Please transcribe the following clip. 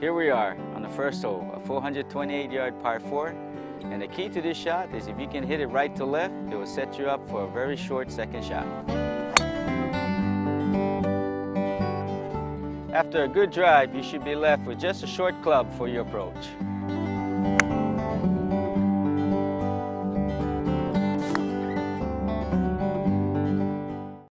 Here we are on the first hole, a 428 yard par four. And the key to this shot is if you can hit it right to left, it will set you up for a very short second shot. After a good drive, you should be left with just a short club for your approach.